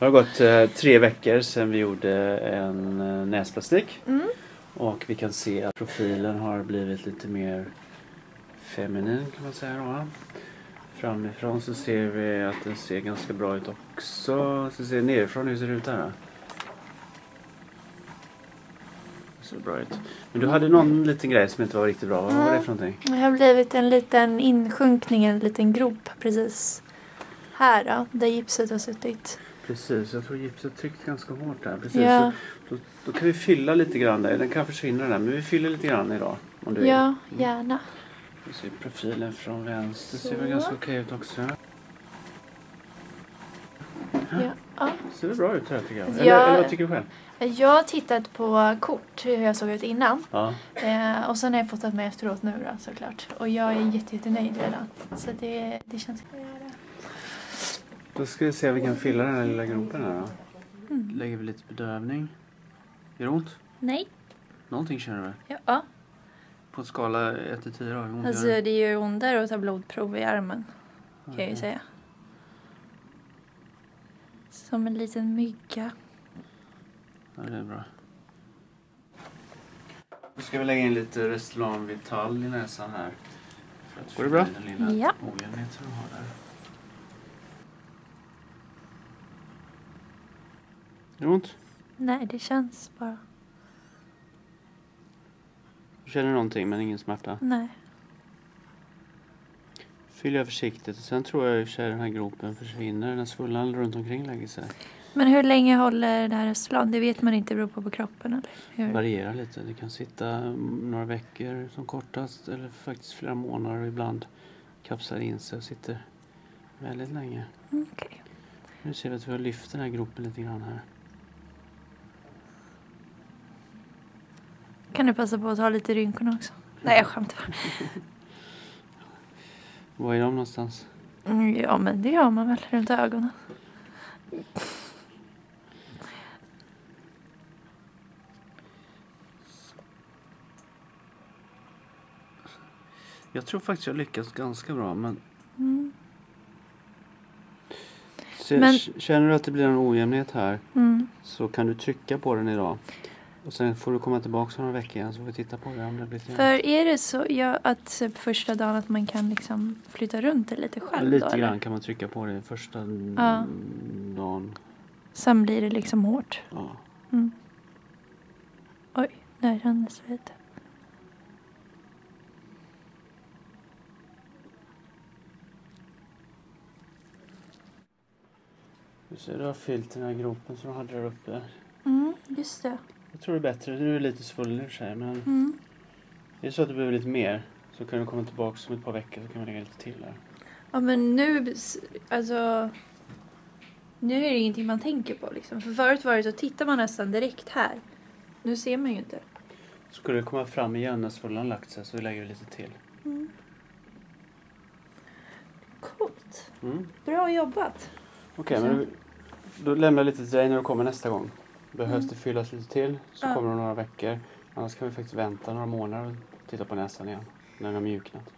Det har gått eh, tre veckor sedan vi gjorde en eh, näsplastik. Mm. Och vi kan se att profilen har blivit lite mer feminin kan man säga då. Framifrån så ser vi att den ser ganska bra ut också. Så ser nerifrån hur ser det ut där då? Det ser bra ut. Men du hade någon liten grej som inte var riktigt bra. Vad var det för någonting? Det har blivit en liten insjunkning, en liten grop precis här då, där gipset har suttit. Precis, jag tror gipset tryckt ganska hårt där. Precis. Ja, Så, då, då kan vi fylla lite grann där. Den kan försvinna där men vi fyller lite grann idag. Om du vill. ja gärna. Vi ser profilen från vänster. ser Så. väl ganska okej ut också. Ja. Ja. Ser det bra ut här tycker jag. Ja. Eller, eller vad tycker du själv? Jag har tittat på kort, hur jag såg ut innan. Ja. Eh, och sen har jag fotat mig efteråt nu då såklart. Och jag är jätte, jättenöjd redan. Så det, det känns. Då ska vi se om vi kan fylla den här lilla gropen här då. Mm. Lägger vi lite bedövning. Gör det ont? Nej. Någonting känner du väl? Ja. ja. På en skala 1 till 10 då? Hur ont Alltså gör det? det gör ondare att ta blodprov i armen. Kan jag ju säga. Som en liten mygga. Ja, det är bra. Då ska vi lägga in lite Restylane Vital i näsan här. För att Går det bra? Ja. Den lilla ojämnheten du har där. Det ont? Nej, det känns bara. Du känner någonting men ingen smärta? Nej. Fyller jag försiktigt och sen tror jag i sig den här gropen försvinner. Den svullan runt omkring lägger sig. Men hur länge håller det här Restylane? Det vet man inte, beror på på kroppen eller? Hur? Varierar lite. Det kan sitta mm, några veckor som kortast eller faktiskt flera månader och ibland kapslar in sig och sitter väldigt länge. Mm, Okej. Nu ser vi att vi har lyft den här gropen lite grann här. Kan du passa på att ta lite rynkorna också? Nej, jag skämtar. Var är de någonstans? Mm, Ja, men det gör man väl runt ögonen. Jag tror faktiskt jag lyckats ganska bra men, Mm. Men- känner du att det blir en ojämnhet här Mm. så kan du trycka på den idag. Och sen får du komma tillbaka om några veckor igen så får vi titta på det om det blir För är det så ja, att första dagen att man kan liksom flytta runt det lite själv då? Lite eller? grann kan man trycka på det första Ja. dagen. Sen blir det liksom hårt. Ja. Mm. Oj, där kändes det lite. Du ser du har fyllt den här gropen som du hade där uppe. Mm, just det. Jag tror det är bättre. Nu är det lite för sig men Mm. är det så att du behöver lite mer så kan du komma tillbaka om ett par veckor så kan vi lägga lite till där. Ja, men nu, alltså. Nu är det ingenting man tänker på liksom. För förut var det så tittar man nästan direkt här. Nu ser man ju inte. Skulle det komma fram igen när svullan lagt sig så lägger vi lite till. Coolt. Mm. Bra jobbat. Okej, Så. men då lämnar jag lite till dig när du kommer nästa gång. Behövs Mm. det fyllas lite till så Ja. kommer det om några veckor. Annars kan vi faktiskt vänta några månader och titta på näsan igen när den har mjuknat.